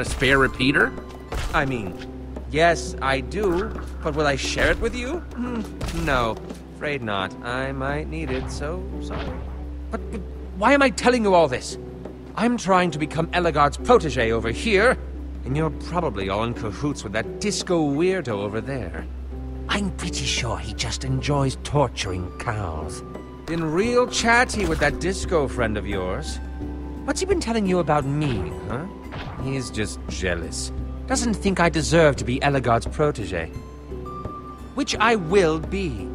A spare repeater? I mean, yes, I do, but will I share it with you? Hmm, no, afraid not. I might need it, so sorry. But, but why am I telling you all this? I'm trying to become Ellegaard's protege over here, and you're probably all in cahoots with that disco weirdo over there. I'm pretty sure he just enjoys torturing cows. In real chatty with that disco friend of yours. What's he been telling you about me, huh? He's just jealous. Doesn't think I deserve to be Ellegaard's protege. Which I will be,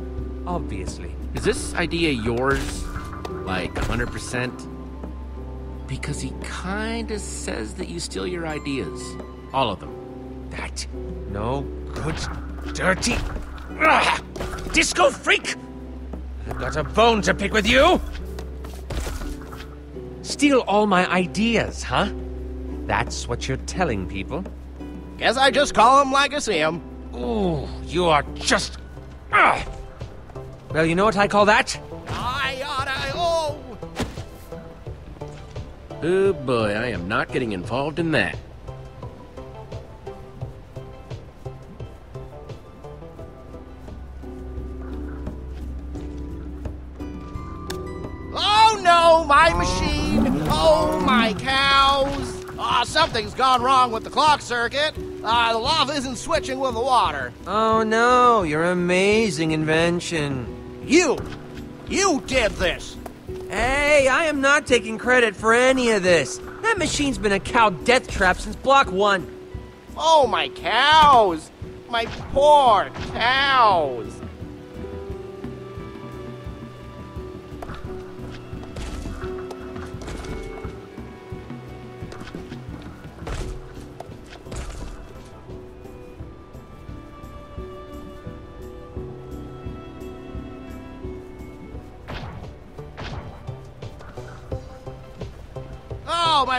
obviously. Is this idea yours? Like 100%? Because he kinda says that you steal your ideas. All of them. That no good, dirty Ugh! disco freak! I've got a bone to pick with you! Steal all my ideas, huh? That's what you're telling people? Guess I just call him like I see him. Ooh, you are just. Ugh. Well, you know what I call that? I. Oh! Oh boy, I am not getting involved in that. Oh no, my machine! Oh, my cows! Something's gone wrong with the clock circuit. Ah, the lava isn't switching with the water. Oh no, your amazing invention. You! You did this! Hey, I am not taking credit for any of this. That machine's been a cow death trap since block one. Oh, my cows! My poor cows!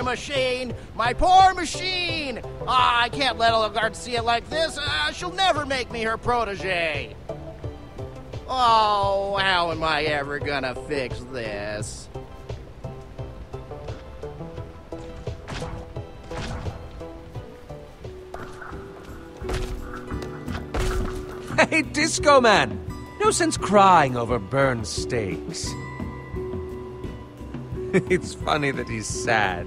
My machine! My poor machine! Ah, I can't let Ellegaard see it like this. Ah, she'll never make me her protege. Oh, how am I ever gonna fix this? Hey, Disco Man! No sense crying over burned steaks. it's funny that he's sad.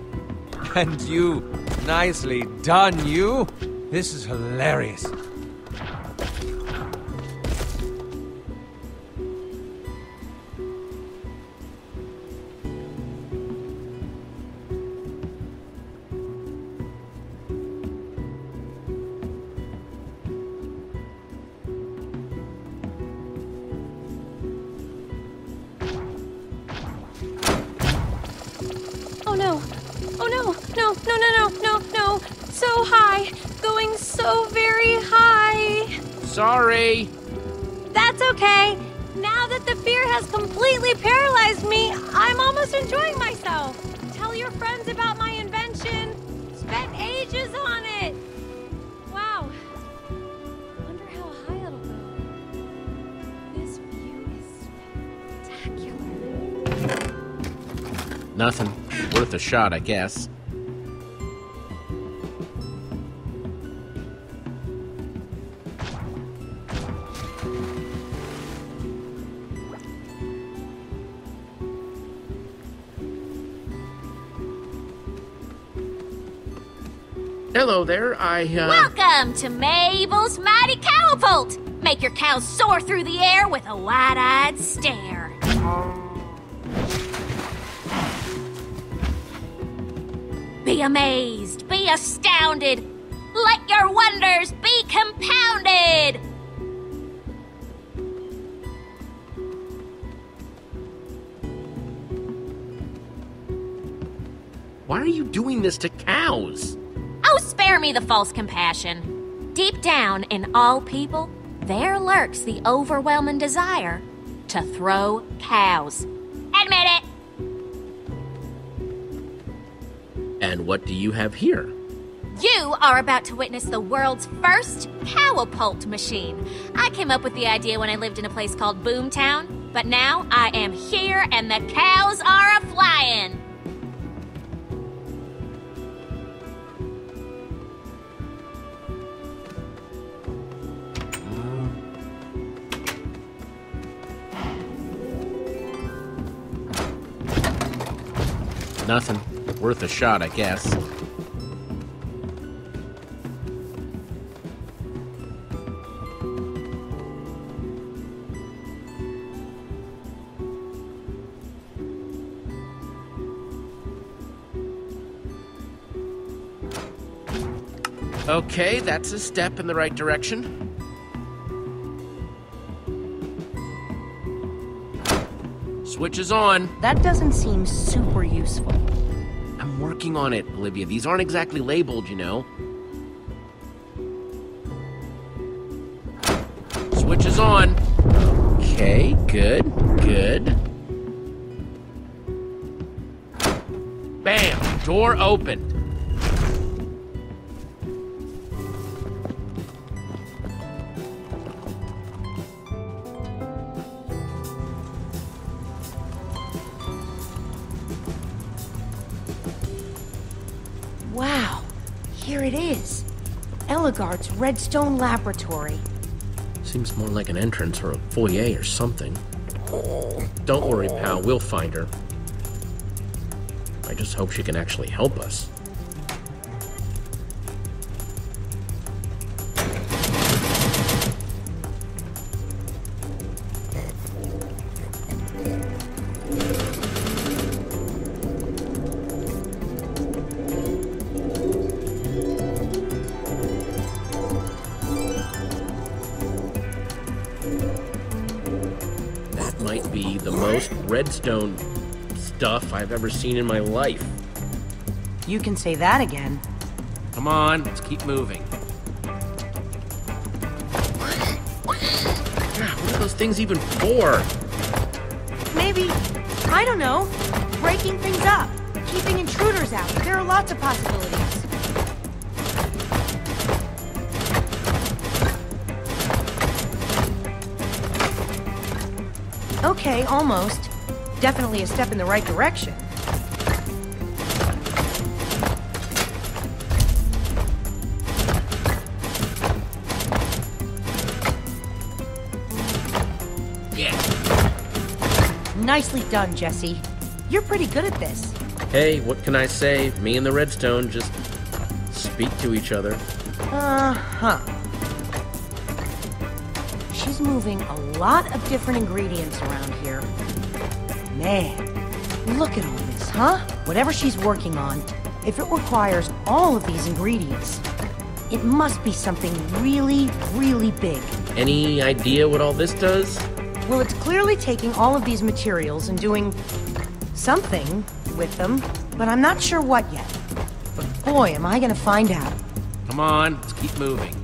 And you, nicely done, you. This is hilarious. So high! Going so very high! Sorry! That's okay! Now that the fear has completely paralyzed me, I'm almost enjoying myself! Tell your friends about my invention! Spent ages on it! Wow. Wonder how high it'll go. This view is spectacular. Nothing. Worth a shot, I guess. Hello there, I, uh... Welcome to Mabel's Mighty Catapult! Make your cows soar through the air with a wide-eyed stare. Be amazed, be astounded. Let your wonders be compounded. Why are you doing this to cows? Spare me the false compassion. Deep down in all people, there lurks the overwhelming desire to throw cows. Admit it. And what do you have here? You are about to witness the world's first cowapult machine. I came up with the idea when I lived in a place called Boomtown, but now I am here and the cows are a flying. Nothing. Worth a shot, I guess. Okay, that's a step in the right direction. Switch is on. That doesn't seem super useful. I'm working on it, Olivia. These aren't exactly labeled, you know. Switch is on. Okay, good, good. Bam! Door opened. It is. Ellegaard's Redstone Laboratory. Seems more like an entrance or a foyer or something. Don't worry, pal. We'll find her. I just hope she can actually help us. Redstone stuff I've ever seen in my life. You can say that again. Come on, let's keep moving. What are those things even for? Maybe, I don't know, breaking things up, keeping intruders out. There are lots of possibilities. Okay, almost. Definitely a step in the right direction. Yeah. Nicely done, Jesse. You're pretty good at this. Hey, what can I say? Me and the redstone just speak to each other. Uh-huh. She's moving a lot of different ingredients around here. Man, look at all this, huh? Whatever she's working on, if it requires all of these ingredients, it must be something really, really big. Any idea what all this does? Well, it's clearly taking all of these materials and doing something with them, but I'm not sure what yet. But boy, am I gonna find out. Come on, let's keep moving.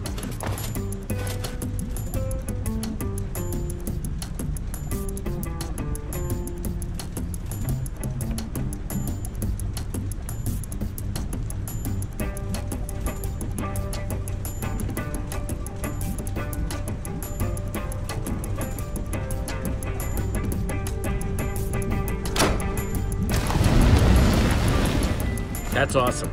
That's awesome.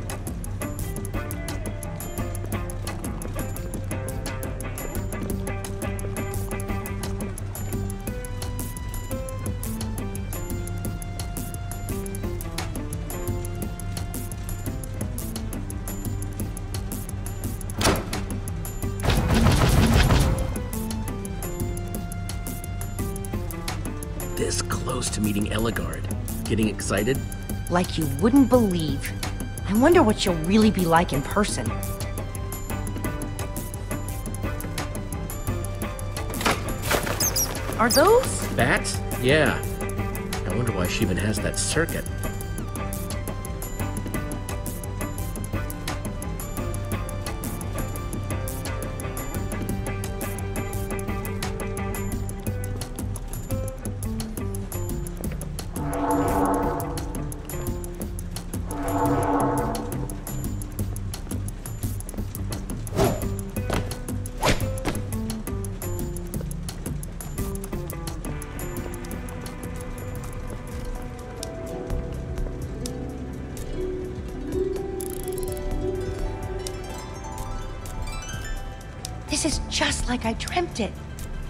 This close to meeting Ellegaard. Getting excited? Like you wouldn't believe. I wonder what she'll really be like in person. Are those? Bats? Yeah. I wonder why she even has that circuit. This is just like I dreamt it.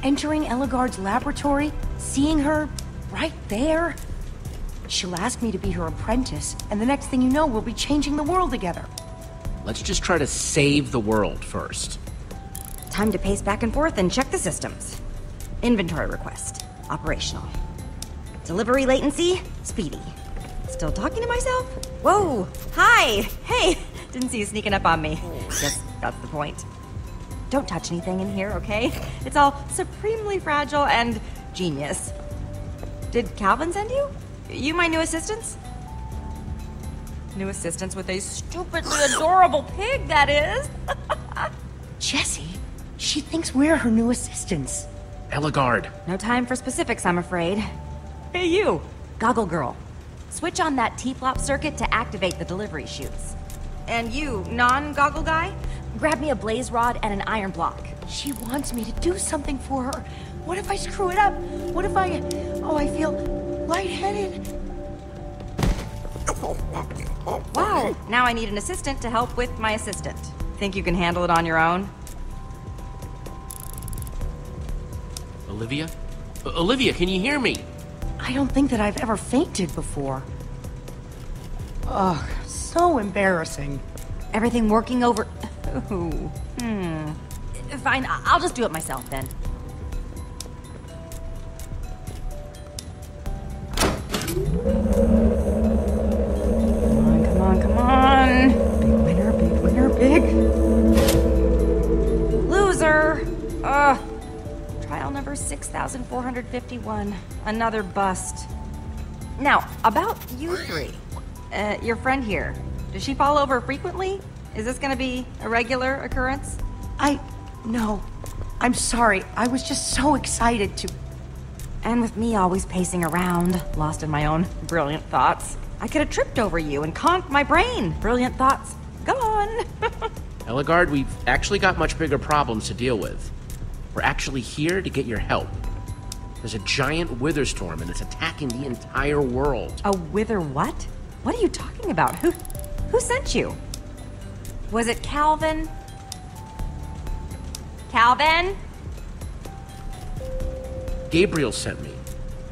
Entering Ellegaard's laboratory, seeing her right there. She'll ask me to be her apprentice, and the next thing you know, we'll be changing the world together. Let's just try to save the world first. Time to pace back and forth and check the systems. Inventory request. Operational. Delivery latency. Speedy. Still talking to myself? Whoa! Hi! Hey! Didn't see you sneaking up on me. Guess that's the point. Don't touch anything in here, okay? It's all supremely fragile and genius. Did Calvin send you? You my new assistants? New assistants with a stupidly adorable pig, that is. Jesse, she thinks we're her new assistants. Ellegaard, No time for specifics, I'm afraid. Hey, you! Goggle Girl. Switch on that T-flop circuit to activate the delivery chutes. And you, non-goggle guy, grab me a blaze rod and an iron block. She wants me to do something for her. What if I screw it up? What if I. Oh, I feel lightheaded. Wow, now I need an assistant to help with my assistant. Think you can handle it on your own? Olivia? O- Olivia, can you hear me? I don't think that I've ever fainted before. Ugh, so embarrassing. Everything working over. Ooh, hmm. Fine, I'll just do it myself then. Come on, come on, come on. Big winner, big winner, big. Loser! Ugh. Trial number 6451. Another bust. Now, about you three. Uh, your friend here. Does she fall over frequently? Is this gonna be a regular occurrence? I. No. I'm sorry. I was just so excited to. And with me always pacing around, lost in my own brilliant thoughts, I could have tripped over you and conked my brain. Brilliant thoughts gone. Ellegaard, we've actually got much bigger problems to deal with. We're actually here to get your help. There's a giant wither storm and it's attacking the entire world. a wither what? What are you talking about? Who who sent you? Was it Calvin? Calvin? Gabriel sent me.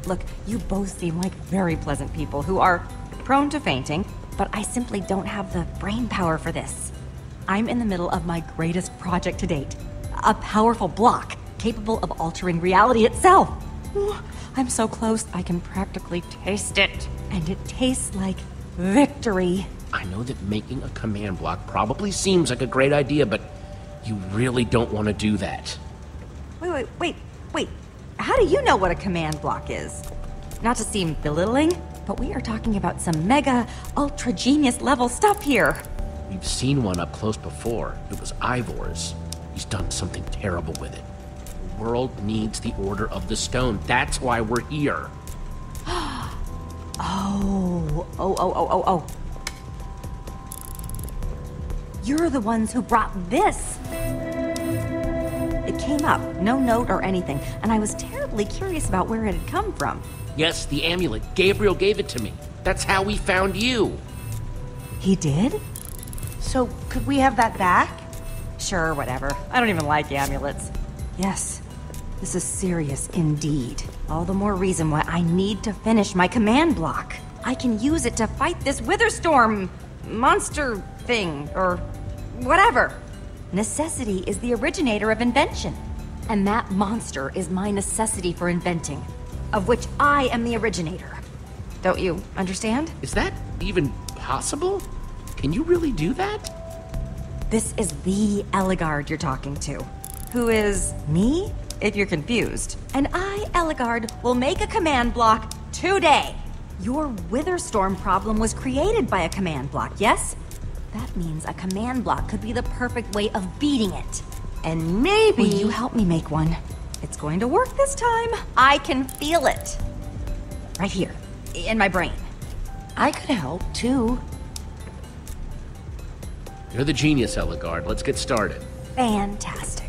Look, you both seem like very pleasant people who are prone to fainting, but I simply don't have the brain power for this. I'm in the middle of my greatest project to date a powerful block capable of altering reality itself. I'm so close, I can practically taste it. And it tastes like victory. I know that making a command block probably seems like a great idea, but you really don't want to do that. Wait, wait, wait, wait. How do you know what a command block is? Not to seem belittling, but we are talking about some mega, ultra genius level stuff here. We've seen one up close before. It was Ivor's. He's done something terrible with it. The world needs the Order of the Stone. That's why we're here. Oh, oh, oh, oh, oh, oh. You're the ones who brought this. It came up, no note or anything, and I was terribly curious about where it had come from. Yes, the amulet. Gabriel gave it to me. That's how we found you. He did? So, could we have that back? Sure, whatever. I don't even like amulets. Yes, this is serious indeed. All the more reason why I need to finish my command block. I can use it to fight this Witherstorm monster thing, or whatever. Necessity is the originator of invention. And that monster is my necessity for inventing, of which I am the originator. Don't you understand? Is that even possible? Can you really do that? This is the Ellegaard you're talking to. Who is me, if you're confused. And I, Ellegaard, will make a command block today. Your Witherstorm problem was created by a command block, yes? That means a command block could be the perfect way of beating it. And maybe. Will you help me make one? It's going to work this time. I can feel it. Right here, in my brain. I could help, too. You're the genius, Ellegaard. Let's get started. Fantastic.